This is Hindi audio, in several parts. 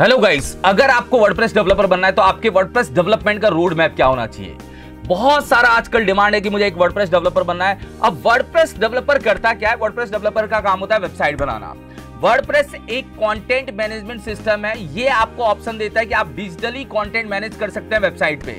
हेलो गाइस अगर आपको वर्डप्रेस डेवलपर बनना है तो आपके वर्डप्रेस डेवलपमेंट का रोड मैप क्या होना चाहिए? बहुत सारा आजकल डिमांड है कि मुझे एक वर्डप्रेस डेवलपर बनना है। अब वर्डप्रेस डेवलपर करता क्या है? वर्डप्रेस डेवलपर का काम होता है वेबसाइट बनाना। वर्डप्रेस एक कंटेंट मैनेजमेंट सिस्टम है। ये आपको ऑप्शन देता है कि आप डिजिटली कंटेंट मैनेज कर सकते हैं वेबसाइट पे।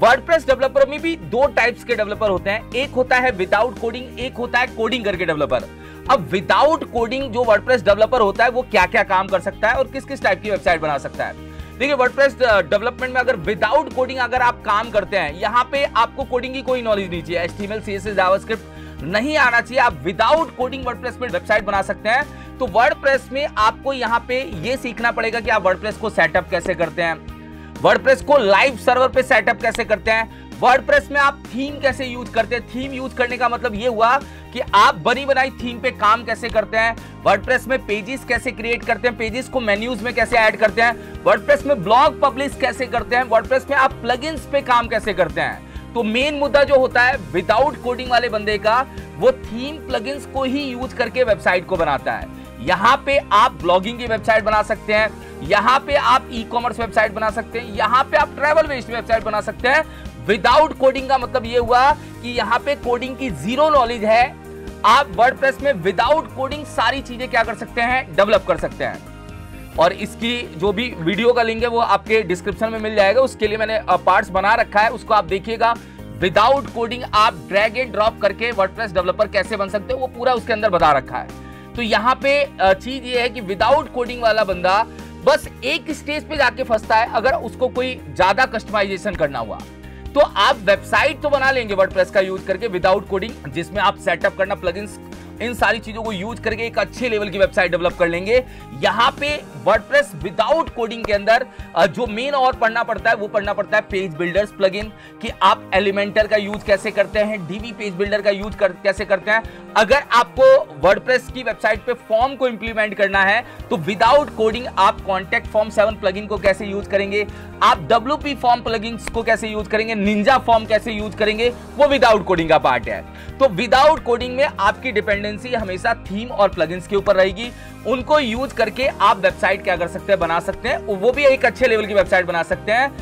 वर्डप्रेस डेवलपर में भी दो टाइप्स के डेवलपर होते हैं। एक होता है विदाउट कोडिंग एक होता है कोडिंग करके डेवलपर अब विदाउट कोडिंग जो वर्डप्रेस डेवलपर होता है, वो क्या क्या काम कर सकता है और किस किस टाइप की वेबसाइट बना सकता है? देखिए वर्डप्रेस डेवलपमेंट में अगर विदाउट कोडिंग अगर आप काम करते हैं, यहाँ पे आपको कोडिंग की कोई नॉलेज नहीं चाहिए। एचटीएमएल सीएसएस जावास्क्रिप्ट नहीं आना चाहिए। आप विदाउट कोडिंग वर्डप्रेस में वेबसाइट बना सकते हैं। तो वर्डप्रेस में आपको यहाँ पे ये सीखना पड़ेगा कि आप वर्डप्रेस को सेटअप कैसे करते हैं। वर्डप्रेस को लाइव सर्वर पे सेटअप कैसे करते हैं। वर्डप्रेस में आप थीम कैसे यूज़ करते हैं? थीम यूज़ करने का मतलब ये हुआ कि आप बनी बनाई थीम पे काम कैसे करते हैं? वर्डप्रेस में पेजेस कैसे क्रिएट करते हैं? पेजेस को मेन्यूज में कैसे ऐड करते हैं? वर्डप्रेस में ब्लॉग पब्लिश कैसे करते हैं? वर्डप्रेस में आप प्लगइन्स पे काम कैसे करते हैं? तो मेन मुद्दा जो होता है विदाउट कोडिंग वाले बंदे का, वो थीम प्लगइन्स को ही यूज़ करके वेबसाइट को बनाता है। यहाँ पे आप ब्लॉगिंग की वेबसाइट बना सकते हैं, यहाँ पे आप ई कॉमर्स वेबसाइट बना सकते हैं, यहाँ पे आप ट्रेवल बेस्ड वेबसाइट बना सकते हैं विदाउट कोडिंग का मतलब ये हुआ कि यहाँ पे कोडिंग की ज़ीरो नॉलेज है। आप वर्डप्रेस में विदाउट कोडिंग सारी चीज़ें क्या कर सकते हैं? डेवलप कर सकते हैं। और इसकी जो भी वीडियो का लिंक है, वो आपके डिस्क्रिप्शन में मिल जाएगा। उसके लिए मैंने पार्ट्स बना रखा है, उसको आप देखिएगा। विदाउट कोडिंग आप ड्रैग एंड ड्रॉप करके वर्डप्रेस डेवलपर कैसे बन सकते हैं, वो पूरा उसके अंदर बता रखा है। तो यहाँ पे चीज़ ये है कि विदाउट कोडिंग वाला बंदा बस एक स्टेज पे जाके फंसता है, अगर उसको कोई ज़्यादा कस्टमाइजेशन करना हुआ। तो आप वेबसाइट तो बना लेंगे वर्डप्रेस का यूज़ करके विदाउट कोडिंग जिसमें आप सेटअप करना प्लगइन्स इन सारी चीज़ों को यूज़ करके एक अच्छे लेवल की वेबसाइट डेवलप कर लेंगे। यहाँ पे वर्डप्रेस विदाउट कोडिंग के अंदर जो मेन और पढ़ना पड़ता है वो पढ़ना पड़ता है पेज बिल्डर्स प्लगइन कि आप एलिमेंटर का यूज़ कैसे करते हैं डीवी पेज बिल्डर का यूज़ कर, कैसे करते हैं। अगर आपको वर्डप्रेस की वेबसाइट पे फॉर्म को इंप्लीमेंट करना है तो विदाउट कोडिंग आप कॉन्टेक्ट फॉर्म सेवन प्लगइन को कैसे यूज़ करेंगे आप डब्ल्यू पी फॉर्म प्लगइन को कैसे यूज़ करेंगे निंजा फॉर्म कैसे यूज़ करेंगे वो विदाउट कोडिंग का पार्ट है। तो विदाउट कोडिंग में आपकी डिपेंडेंसी हमेशा थीम और प्लगइन्स के ऊपर रहेगी। उनको यूज़ करके आप वेबसाइट क्या कर सकते हैं, बना सकते हैं। वो भी एक अच्छे लेवल की वेबसाइट बना सकते हैं।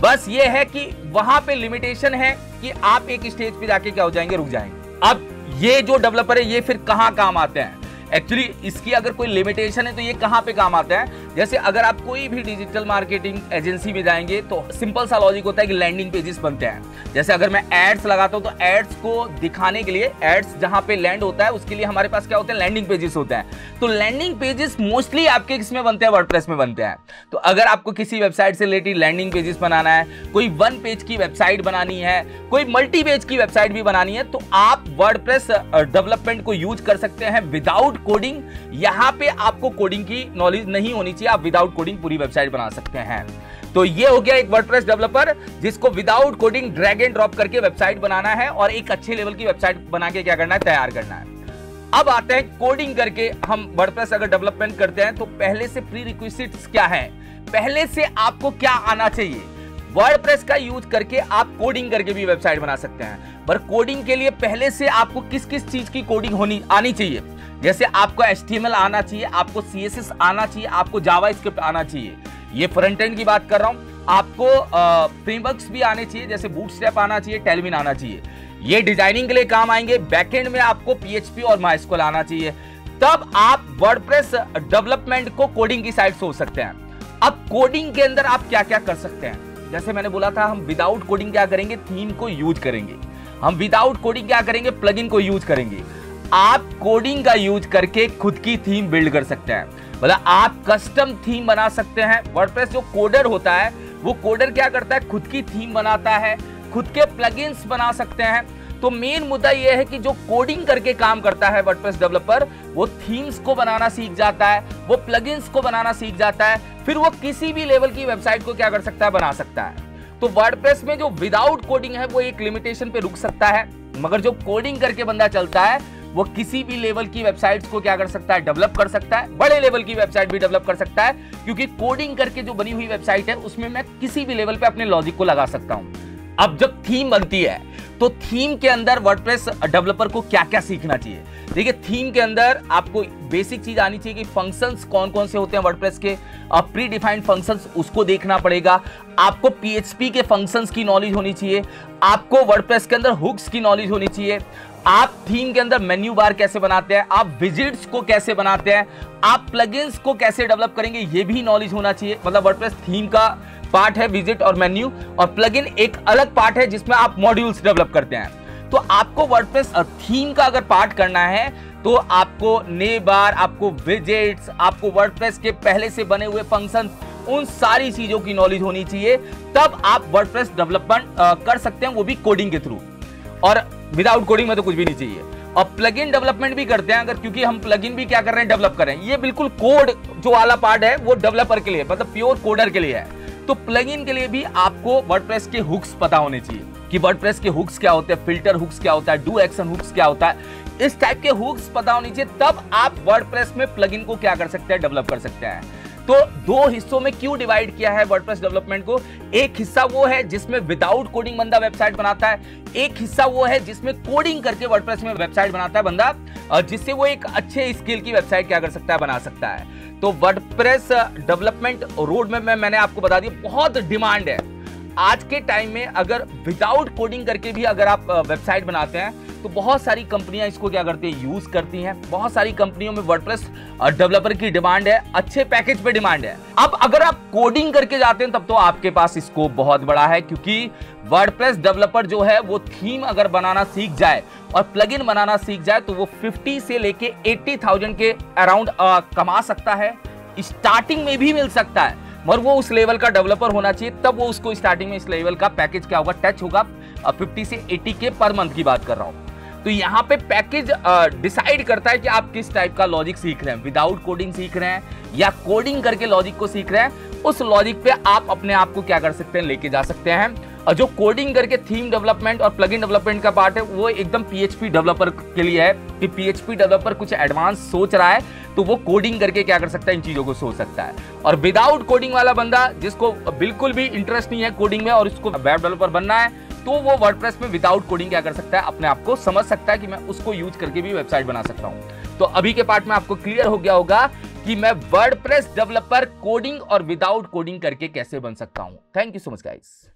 बस ये है कि वहाँ पे लिमिटेशन है कि आप एक स्टेज पे जाके क्या हो जाएँगे, रुक जाएँगे। अब ये जो डेवलपर है, ये फिर कहाँ काम आते हैं? एक्चुअली इसकी अगर कोई लिमिटेशन है तो ये कहाँ पे काम आता है? जैसे अगर आप कोई भी डिजिटल मार्केटिंग एजेंसी में जाएँगे तो सिंपल सा लॉजिक होता है कि लैंडिंग पेजेस बनते हैं। जैसे अगर मैं एड्स लगाता हूँ तो एड्स को दिखाने के लिए एड्स जहाँ पे लैंड होता है, उसके लिए हमारे पास क्या होते हैं? लैंडिंग पेजेस होते हैं। तो लैंडिंग पेजेस मोस्टली आपके किसमें बनते हैं? वर्डप्रेस में बनते हैं। तो अगर आपको किसी वेबसाइट से रिलेटेड लैंडिंग पेजेस बनाना है, कोई वन पेज की वेबसाइट बनानी है, कोई मल्टी पेज की वेबसाइट भी बनानी है तो आप वर्डप्रेस डेवलपमेंट को यूज़ कर सकते हैं विदाउट कोडिंग यहाँ पे आपको कोडिंग की नॉलेज नहीं होनी चाहिए, आप विदाउट कोडिंग पूरी वेबसाइट बना सकते हैं। तो ये हो गया एक वर्डप्रेस डेवलपर जिसको without coding drag and drop करके वेबसाइट बनाना है और एक अच्छे लेवल की वेबसाइट बना के क्या करना है, तैयार करना है। अब आते हैं कोडिंग करके, हम वर्डप्रेस अगर डेवलपमेंट करते हैं तो पहले से प्री रिक्विजिट्स क्या है? पहले से आपको क्या आना चाहिए? वर्डप्रेस का यूज़ करके आप कोडिंग करके भी वेबसाइट बना सकते हैं। पर कोडिंग के लिए पहले से आपको किस किस चीज़ की कोडिंग होनी, आनी चाहिए? जैसे आपको एच आना चाहिए, आपको CSS आना चाहिए, आपको जावा आना चाहिए। ये फ्रंट एंड की बात कर रहा हूँ। आपको फ्रेमवर्क्स भी आने चाहिए, जैसे बूट आना चाहिए टेलविन आना चाहिए। ये डिज़ाइनिंग के लिए काम आएँगे। बैकएंड में आपको पीएचपी और माइस्कोल आना चाहिए। तब आप वर्डप्रेस डेवलपमेंट को कोडिंग की साइड सोच सकते हैं। अब कोडिंग के अंदर आप क्या क्या कर सकते हैं? जैसे मैंने बोला था, हम विदाउट कोडिंग क्या करेंगे? थीम को यूज़ करेंगे। हम विदाउट कोडिंग क्या करेंगे? प्लगइन को यूज़ करेंगे। आप कोडिंग का यूज़ करके खुद की थीम बिल्ड कर सकते हैं। मतलब आप कस्टम थीम बना सकते हैं। वर्डप्रेस जो कोडर होता है, वो कोडर क्या करता है? खुद की थीम बनाता है। खुद के प्लगइन्स बना सकते हैं। तो मेन मुद्दा यह है कि जो कोडिंग करके काम करता है वर्डप्रेस डेवलपर वो थीम्स को बनाना सीख जाता है, वो प्लगइन्स को बनाना सीख जाता है। फिर वो किसी भी लेवल की वेबसाइट को क्या कर सकता है? बना सकता है। तो वर्डप्रेस में जो विदाउट कोडिंग है, वो एक लिमिटेशन पे रुक सकता है। मगर जो कोडिंग करके बंदा चलता है वो किसी भी लेवल की वेबसाइट्स को क्या कर सकता है? डेवलप कर सकता है। बड़े लेवल की वेबसाइट भी डेवलप कर सकता है, क्योंकि कोडिंग करके जो बनी हुई वेबसाइट है, उसमें मैं किसी भी लेवल पे अपने लॉजिक को लगा सकता हूँ। अब जब थीम बनती है तो थीम के अंदर वर्डप्रेस डेवलपर को क्या क्या सीखना चाहिए? देखिए थीम के अंदर आपको बेसिक चीज़ आनी चाहिए कि फ़ंक्शंस कौन कौन से होते हैं वर्डप्रेस के। प्री डिफाइंड फ़ंक्शंस उसको देखना पड़ेगा। आपको पीएचपी के फ़ंक्शंस की नॉलेज होनी चाहिए। आपको वर्डप्रेस के अंदर हुक्स की नॉलेज होनी चाहिए। आप थीम के अंदर मेन्यू बार कैसे बनाते हैं, आप विजिट्स को कैसे बनाते हैं, आप प्लगइन्स को कैसे डेवलप करेंगे, ये भी नॉलेज होना चाहिए। मतलब वर्डप्रेस थीम का पार्ट है विज़िट और मेन्यू और प्लगइन एक अलग पार्ट है जिसमें आप मॉड्यूल्स डेवलप करते हैं। तो आपको वर्डप्रेस थीम का अगर पार्ट करना है तो आपको ने बार आपको विजिट्स आपको वर्डप्रेस के पहले से बने हुए फ़ंक्शन उन सारी चीज़ों की नॉलेज होनी चाहिए। तब आप वर्डप्रेस डेवलपमेंट कर सकते हैं, वो भी कोडिंग के थ्रू और विदाउट कोडिंग में तो कुछ भी नहीं चाहिए। और प्लग इन डेवलपमेंट भी करते हैं अगर, क्योंकि हम प्लग इन भी क्या कर रहे हैं डेवलप कर रहे हैं। ये बिल्कुल कोड जो वाला पार्ट है, वो डेवलपर के लिए मतलब प्योर कोडर के लिए है। तो प्लगइन के लिए भी आपको वर्डप्रेस के हुक्स पता होने चाहिए कि वर्डप्रेस के हुक्स क्या होते हैं फ़िल्टर हुक्स क्या होता है डू एक्शन हुक्स क्या होता है। इस टाइप के हुक्स पता होने चाहिए, तब आप वर्डप्रेस में प्लगइन को क्या कर सकते हैं डेवलप कर सकते हैं। तो दो हिस्सों में क्यों डिवाइड किया है वर्डप्रेस डेवलपमेंट को? एक हिस्सा वो है जिसमें विदाउट कोडिंग बंदा वेबसाइट बनाता है। एक हिस्सा वो है जिसमें कोडिंग करके वर्डप्रेस में वेबसाइट बनाता है बंदा जिससे वो एक अच्छे स्किल की वेबसाइट क्या कर सकता है, बना सकता है। तो वर्डप्रेस डेवलपमेंट रोड में मैंने आपको बता दिया, बहुत डिमांड है। आज के टाइम में अगर विदाउट कोडिंग करके भी अगर आप वेबसाइट बनाते हैं तो बहुत सारी कंपनियाँ इसको क्या करती है यूज़ करती हैं। बहुत सारी कंपनियों में वर्डप्रेस डेवलपर की डिमांड है अच्छे पैकेज पे डिमांड है। अब अगर आप कोडिंग करके जाते हैं तब तो आपके पास स्कोप बहुत बड़ा है क्योंकि वर्डप्रेस डेवलपर जो है वो थीम अगर बनाना सीख जाए और प्लगइन बनाना सीख जाए तो वो 50 से लेके 80,000 के अराउंड कमा सकता है। स्टार्टिंग में भी मिल सकता है। मगर वो उस लेवल का डेवलपर होना चाहिए, तब वो उसको स्टार्टिंग में इस लेवल का पैकेज क्या होगा टच होगा। फिफ्टी से एटी के पर मंथ की बात कर रहा हूँ। तो यहाँ पे पैकेज डिसाइड करता है कि आप किस टाइप का लॉजिक सीख रहे हैं। विदाउट कोडिंग सीख रहे हैं या कोडिंग करके लॉजिक को सीख रहे हैं, उस लॉजिक पे आप अपने आप को क्या कर सकते हैं, लेके जा सकते हैं। और जो कोडिंग करके थीम डेवलपमेंट और प्लगइन डेवलपमेंट का पार्ट है, वो एकदम पीएचपी डेवलपर के लिए है। कि पीएचपी डेवलपर कुछ एडवांस सोच रहा है तो वो कोडिंग करके क्या कर सकता है, इन चीज़ों को सोच सकता है। और विदाउट कोडिंग वाला बंदा, जिसको बिल्कुल भी इंटरेस्ट नहीं है कोडिंग में और इसको वेब डेवलपर बनना है तो वो वर्डप्रेस में विदाउट कोडिंग क्या कर सकता है, अपने आप को समझ सकता है कि मैं उसको यूज़ करके भी वेबसाइट बना सकता हूँ। तो अभी के पार्ट में आपको क्लियर हो गया होगा कि मैं वर्डप्रेस डेवलपर कोडिंग और विदाउट कोडिंग करके कैसे बन सकता हूँ। Thank you so much guys